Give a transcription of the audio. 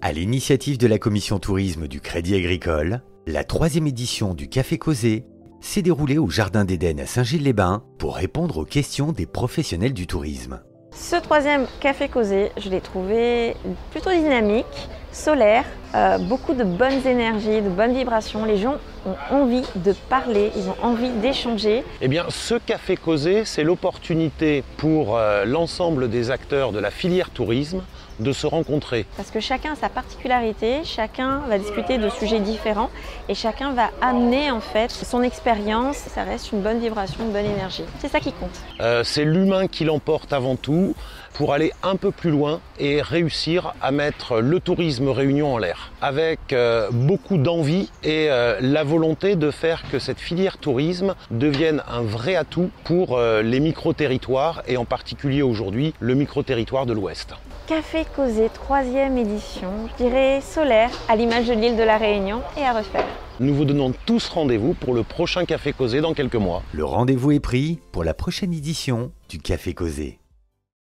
À l'initiative de la commission tourisme du Crédit Agricole, la troisième édition du Café Causé s'est déroulée au Jardin d'Éden à Saint-Gilles-les-Bains pour répondre aux questions des professionnels du tourisme. Ce troisième Café Causé, je l'ai trouvé plutôt dynamique, solaire, euh, beaucoup de bonnes énergies, de bonnes vibrations. Les gens ont envie de parler, ils ont envie d'échanger. Eh bien, ce Café Causé, c'est l'opportunité pour euh, l'ensemble des acteurs de la filière tourisme de se rencontrer. Parce que chacun a sa particularité, chacun va discuter de sujets différents et chacun va amener en fait son expérience. Ça reste une bonne vibration, une bonne énergie. C'est ça qui compte. Euh, c'est l'humain qui l'emporte avant tout pour aller un peu plus loin et réussir à mettre le tourisme Réunion en l'air. Avec euh, beaucoup d'envie et euh, la volonté de faire que cette filière tourisme devienne un vrai atout pour euh, les micro-territoires et en particulier aujourd'hui le micro-territoire de l'Ouest. Café Causé, troisième édition, je dirais solaire, à l'image de l'île de la Réunion et à refaire. Nous vous donnons tous rendez-vous pour le prochain Café Causé dans quelques mois. Le rendez-vous est pris pour la prochaine édition du Café Causé.